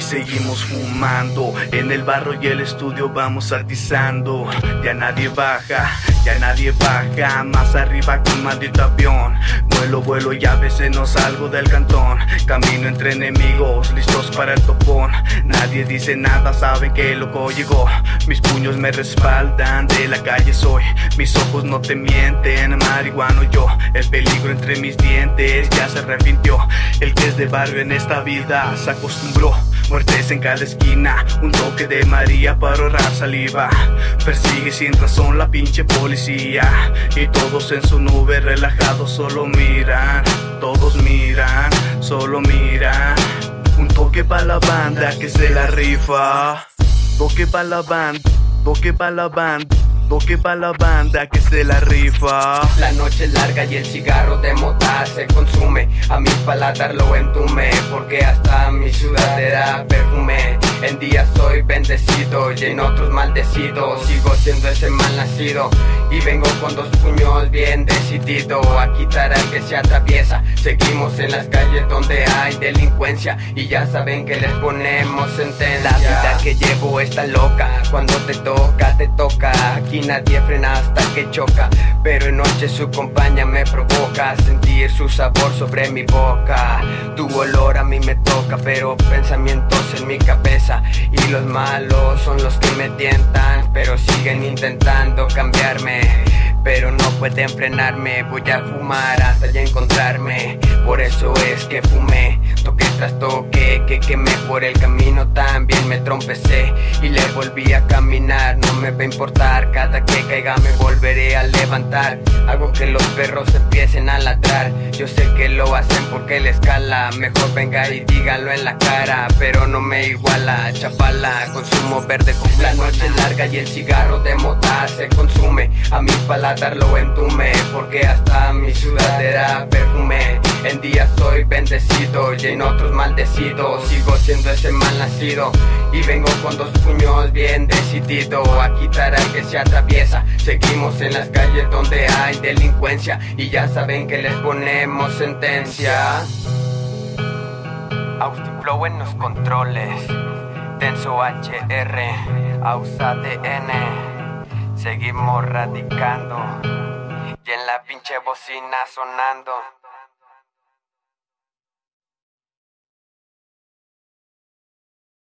seguimos fumando. En el barro y el estudio vamos atizando. Ya nadie baja, ya nadie baja. Más arriba que un maldito avión. Vuelo, vuelo y a veces no salgo del cantón. Camino entre enemigos, listos para el topón. Nadie dice nada, saben que el loco llegó. Mis puños me respaldan, de la calle soy. Mis ojos no te mienten, marihuano yo. El peligro entre mis dientes ya se arrepintió. El que es de barrio en esta vida se acostumbró. Muertes en cada esquina, un toque de María para ahorrar saliva. Persigue sin razón la pinche policía. Y todos en su nube relajados solo miran. Todos miran, solo miran. Un toque para la banda que se la rifa. Toque para la banda, toque para la banda. Toque pa' la banda que se la rifa. La noche es larga y el cigarro de mota se consume. A mi paladar lo entume, porque hasta mi sudadera perfume. En días soy bendecido y en otros maldecido. Sigo siendo ese mal nacido y vengo con dos puños bien decidido a quitar al que se atraviesa. Seguimos en las calles donde hay delincuencia y ya saben que les ponemos sentencia. La vida que llevo está loca, cuando te toca, te toca. Aquí nadie frena hasta que choca, pero en noche su compañía me provoca sentir su sabor sobre mi boca. Tu olor a mí me toca, pero pensamientos en mi cabeza y los malos son los que me tientan, pero siguen intentando cambiarme. Pero no pueden frenarme, voy a fumar hasta ya encontrarme. Por eso es que fumé, toque tras toque, que quemé por el camino también me trompecé y le volví a caminar. No me va a importar, cada que caiga me volveré a levantar. Hago que los perros empiecen a ladrar. Yo sé que lo hacen porque les escala. Mejor venga y díganlo en la cara, pero no me iguala. Chapala, consumo verde con la noche larga y el cigarro de mota se consume. A mi paladar lo entume, porque hasta mi sudadera perfume. En días soy bendecido y en otros maldecido. Sigo siendo ese mal nacido y vengo con dos puños bien decidido a quitar al que se atraviesa. Seguimos en las calles donde hay delincuencia y ya saben que les ponemos sentencia. Austin Flow en los controles. Tenso HR, AUSA DN. Seguimos radicando. Y en la pinche bocina sonando.